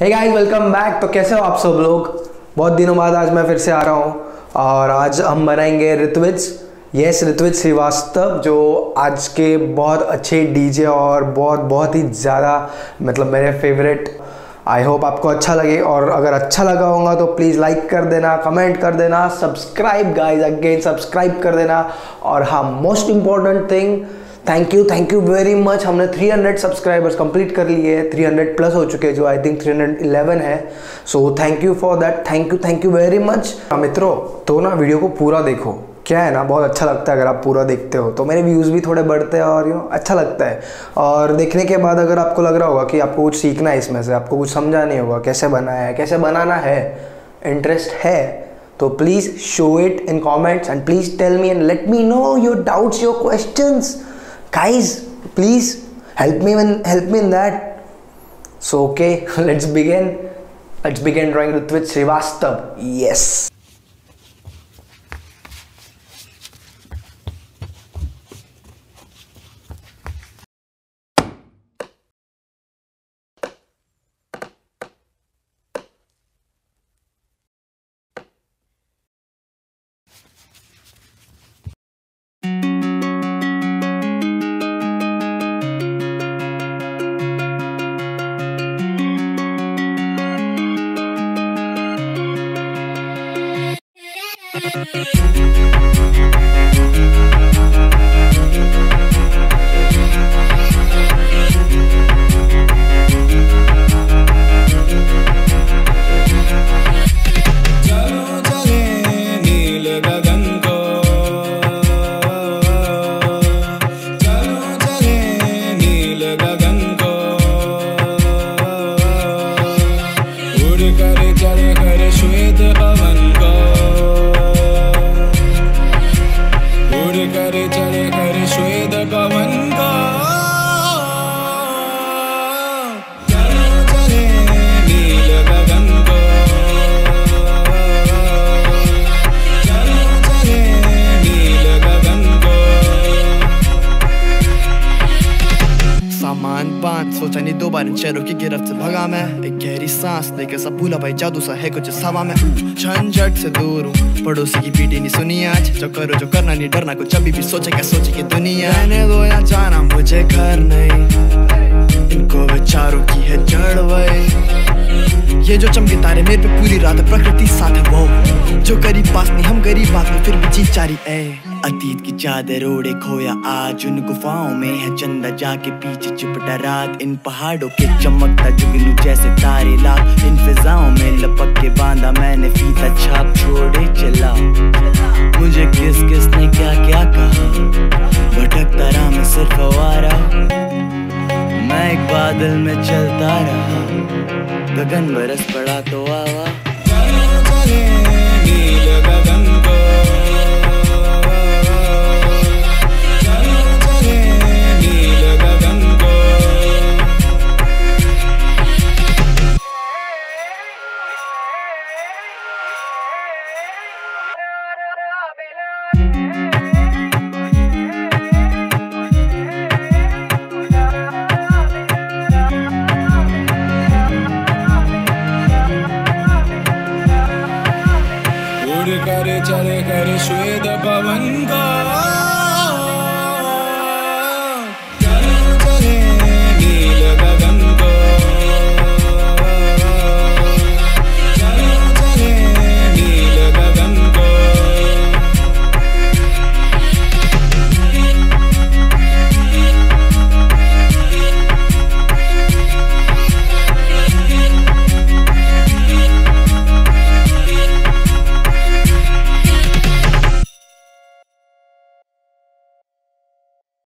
Hey guys welcome back तो कैसे हो आप सब लोग? बहुत दिनों बाद आज मैं फिर से आ रहा हूँ और आज हम बनाएँगे ऋत्विज। यस ऋत्विज श्रीवास्तव, जो आज के बहुत अच्छे डीजे और बहुत बहुत ही ज़्यादा मतलब मेरे फेवरेट आई होप आपको अच्छा लगे और अगर अच्छा लगा होगा तो प्लीज़ लाइक कर देना कमेंट कर देना सब्सक्राइब गाइज़ अगेन सब्सक्राइब कर देना। और हाँ most important thing thank you thank you very much हमने 300 सब्सक्राइबर्स कंप्लीट कर लिए हैं। 300 प्लस हो चुके हैं, जो आई थिंक 311 है। So thank you for that thank you thank you very much मित्रों तो ना वीडियो को पूरा देखो। क्या है ना, बहुत अच्छा लगता है अगर आप पूरा देखते हो। तो मेरे व्यूज़ भी थोड़े बढ़ते हैं और यू अच्छा लगता है। और देखने के बाद अगर आपको लग रहा होगा कि आपको कुछ सीखना है इसमें से, आपको कुछ समझा नहीं होगा, कैसे बनाया है, कैसे बनाना है इंटरेस्ट है तो please show it in comments and please tell me and let me know your doubts your questions guys please help me in help me in that. So okay let's begin. Let's begin drawing with Srivastav yes Thank you. सोचा नहीं दो बार इन शहरों की गिरफ्त से भगा मैं एक गहरी सांस लेकर सब भूला भाई, जादू सा है कुछ सवा में झंझट से दूर हूँ, पड़ोसी की पीटी नहीं सुनी आज। जो करो, जो करना नहीं डरना, कुछ अभी भी सोचे क्या सोचे की दुनिया। ने दो या जाना, मुझे घर नहीं। इनको विचारों की है जड़ वही। ये जो चमके तारे मेरे पे पूरी रात प्रकृति साथ है वो जो गरीब पास नहीं, हम गरीब बात में फिर भी जी चारी, ए। अतीत की चादर ओढ़े खोया आज, उन गुफाओं में है चंदा जाके पीछे चिपटा रात इन पहाड़ों के चमकता जुगनू जैसे तारे लाख इन फिजाओं में लपक के बांधा मैंने, फीता छाप छोड़े, चला। मुझे किस किस ने क्या क्या कहा? भटकता रहा मैं सिर्फ़ आवारा। एक बादल में चलता रहा। गगन बरस पड़ा तो आवा। का